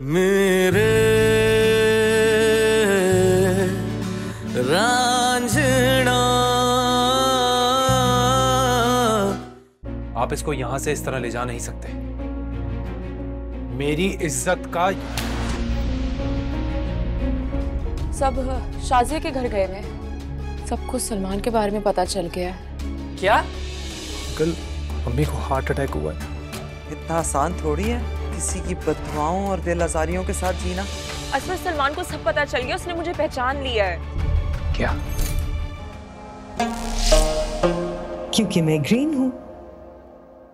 मेरे रांझना। आप इसको यहाँ से इस तरह ले जा नहीं सकते। मेरी इज़्ज़त का सब शाजिया के घर गए हुए सब कुछ सलमान के बारे में पता चल गया क्या? कल मम्मी को हार्ट अटैक हुआ है। इतना आसान थोड़ी है? किसी की बदवाओं और दिल आजारियों के साथ जीना। असल सलमान को सब पता चल गया उसने मुझे पहचान लिया है। क्या? क्योंकि मैं ग्रीन हूँ।